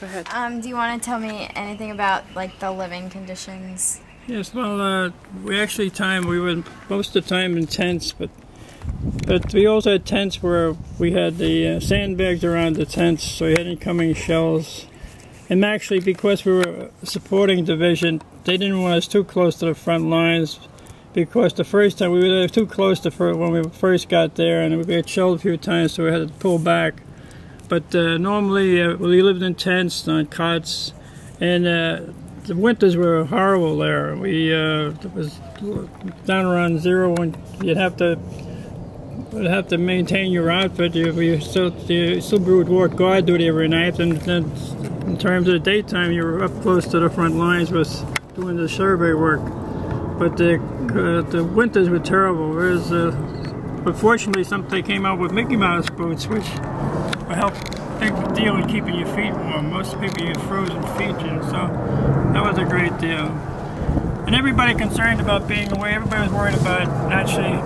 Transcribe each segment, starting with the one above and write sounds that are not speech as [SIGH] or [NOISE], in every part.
Go ahead. Um, do you want to tell me anything about like the living conditions? Yes, well, uh, we actually time we were most of the time in tents, but but we also had tents where we had the uh, sandbags around the tents, so we had incoming shells. And actually, because we were supporting division, they didn't want us too close to the front lines. Because the first time we were too close to when we first got there, and we got shelled a few times, so we had to pull back. But uh, normally, uh, we lived in tents on cots, and uh, the winters were horrible there. We uh, it was down around zero, and you'd have to would have to maintain your outfit. You, you still you still would work guard duty every night, and then in terms of the daytime, you were up close to the front lines with doing the survey work. But the uh, the winters were terrible. Uh, but fortunately, some they came out with Mickey Mouse boots, which will help big deal in keeping your feet warm. Most people use frozen feet, know, so that was a great deal. And everybody concerned about being away, everybody was worried about actually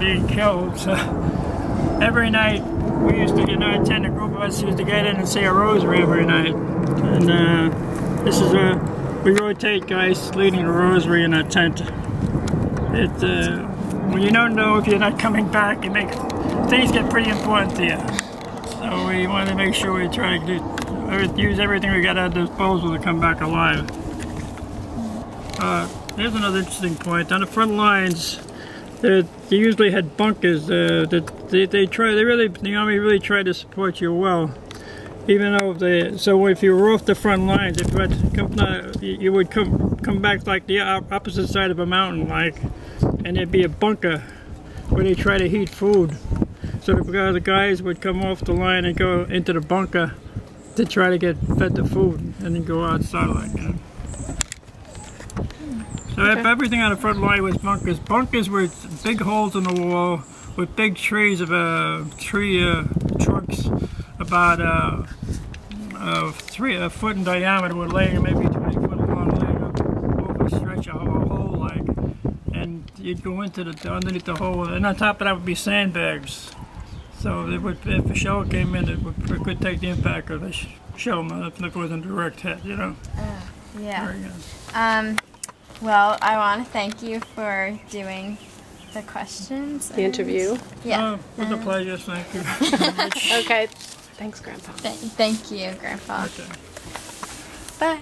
being killed. So [LAUGHS] every night we used to, you know, attend a group of us used to get in and say a rosary every night. And uh, this is a we rotate guys leading the rosary in a tent. It uh, when you don't know if you're not coming back, it makes things get pretty important to you. So we want to make sure we try to do, use everything we got at disposal to come back alive. Uh, here's another interesting point. On the front lines, they, usually had bunkers. Uh, that they, they try. They really, the army really tried to support you well. Even though they, so if you were off the front lines, if you, had come, uh, you would come come back like the opposite side of a mountain, like, and there'd be a bunker where they try to heat food. So the, guys would come off the line and go into the bunker to try to get fed the food, and then go outside like that. So if everything on the front line was bunkers. Bunkers were big holes in the wall with big trees of uh, tree uh, trunks about uh, uh, three a foot in diameter, were laying maybe 20 foot long, laying up over a stretch of a hole like, and you'd go into the underneath the hole, and on top of that would be sandbags. So it would, if a shell came in, it, would, it could take the impact of the sh- shell if it wasn't a direct hit, you know. Uh, yeah. Um, well, I want to thank you for doing the questions. The interview. Uh, yeah. Oh, it was a uh-huh. pleasure. Thank you. [LAUGHS] Okay. Thanks, Grandpa. Th- thank you, Grandpa. Okay. Bye.